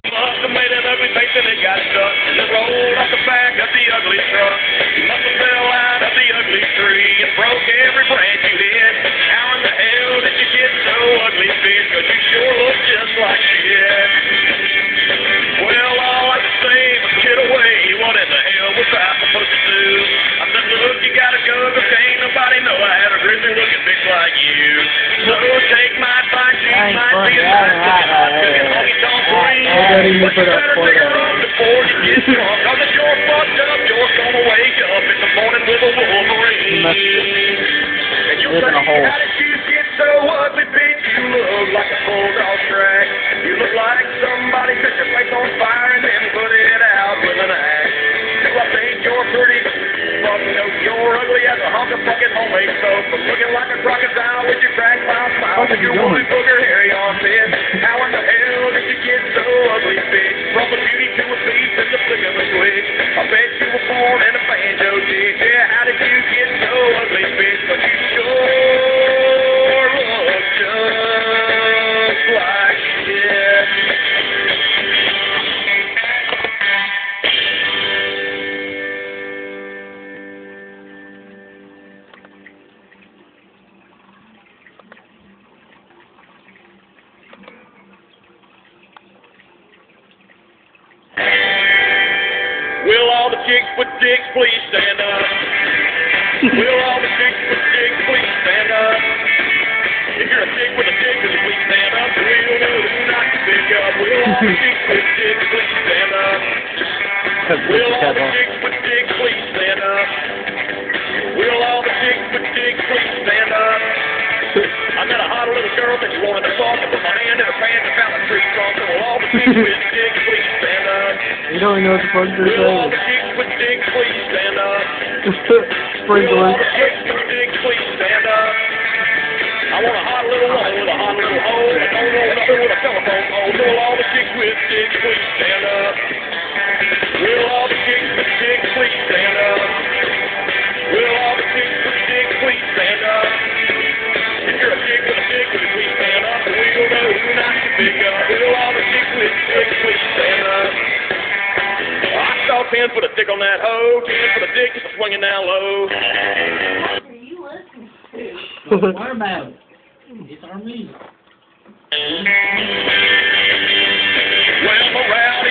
Ugly face and it got stuck. It rolled off the back of the ugly truck. Must have fell out of the ugly tree and broke every branch you hit. How in the hell did you get so ugly, bitch? Cause you sure look just like shit. Well, all I can say was get away. What in the hell was I supposed to do? I said, look, you gotta go, ain't nobody know I had a grizzly looking bitch like you. Cooking, honky tonk queen. I didn't even But you up better for take a that. run before you get drunk, cause if you're fucked up, you're gonna wake up in the morning with a Wolverine. must And you live a say, hole. how did you get so ugly, bitch? You look like a bulldog track. You look like somebody set your face on fire and then put it out with an axe. Do I think you're pretty? Fuck no, you're ugly as a hunk of fucking homemade soap. Looking like a crocodile with your crack mouth smile What are and you doing? Armpit. How in the hell did you get so ugly, bitch? From a beauty to a beast in the flick of a switch. I bet you were born in a banjo all the chicks with dicks please stand up? Will all the chicks with dicks please stand up? If you're a chick with a dick, will you please stand up? We'll know who not to pick up. Will all the chicks with dicks please stand up? Will all the chicks with dicks please stand up? Will all the chicks with dicks please stand up? I met a hot little girl that you wanted to fuck and put my hand in her pants and found a tree trunk. Will all the chicks with dicks please stand up? You don't even know what the fuck Will saying. Up? I want a hot little woman with a hot little hole. I don't want nothing with a telephone pole. All the chicks with dicks please stand up? Ten for the dick on that hoe, ten for the dick, swinging down low. What are you listening to? About it. It's our music. Well, my rowdy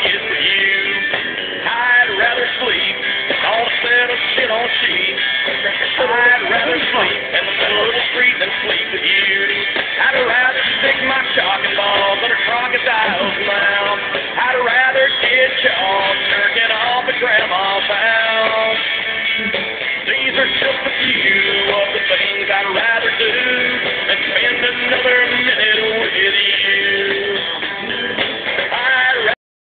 caught jerking off at grandma's house. These are just a few of the things I'd rather do than spend another